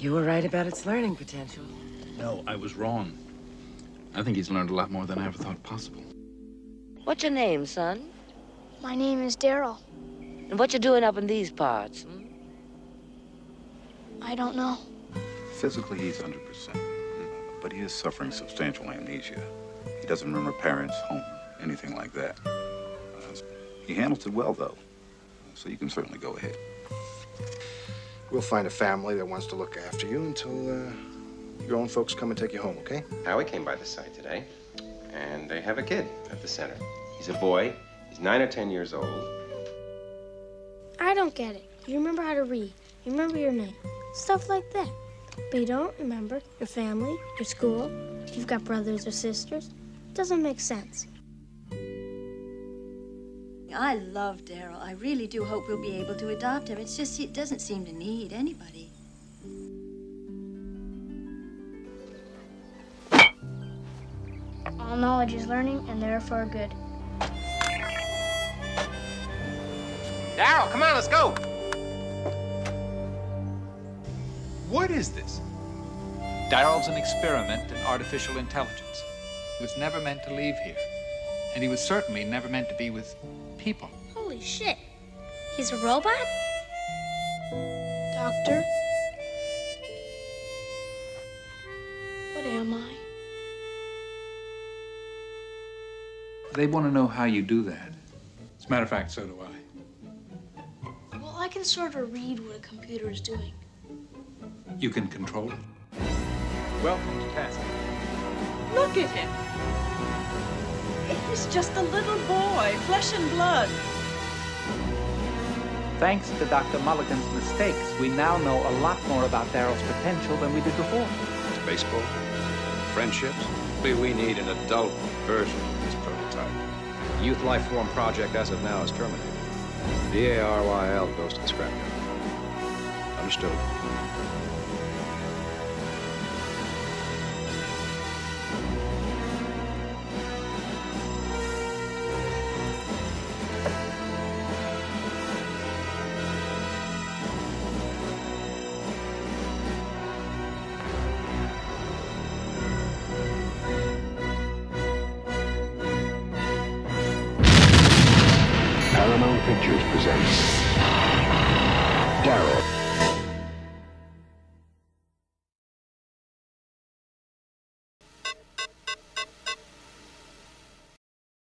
You were right about its learning potential. No, I was wrong. I think he's learned a lot more than I ever thought possible. What's your name, son? My name is Daryl. And what you doing up in these parts? Hmm? I don't know. Physically, he's 100%. But he is suffering substantial amnesia. He doesn't remember parents, home, anything like that. Uh, he handles it well, though. So you can certainly go ahead. We'll find a family that wants to look after you until uh, your own folks come and take you home, okay? Howie came by the site today, and they have a kid at the center. He's a boy. He's nine or ten years old. I don't get it. You remember how to read. You remember your name. Stuff like that. But you don't remember your family, your school, if you've got brothers or sisters. It doesn't make sense. I love Daryl. I really do hope we'll be able to adopt him. It's just he doesn't seem to need anybody. All knowledge is learning, and therefore good. Daryl, come on, let's go. What is this? Daryl's an experiment in artificial intelligence. He was never meant to leave here. And he was certainly never meant to be with people. Holy shit. He's a robot? Doctor? What am I? They want to know how you do that. As a matter of fact, so do I. Well, I can sort of read what a computer is doing. You can control it. Welcome to task. Look at him. He's just a little boy, flesh and blood. Thanks to Dr. Mulligan's mistakes, we now know a lot more about Daryl's potential than we did before. Baseball, friendships. Maybe We need an adult version of this prototype. The Youth Life Form project as of now is terminated. Daryl goes to the scrapyard. Understood. Paramount Pictures presents Daryl.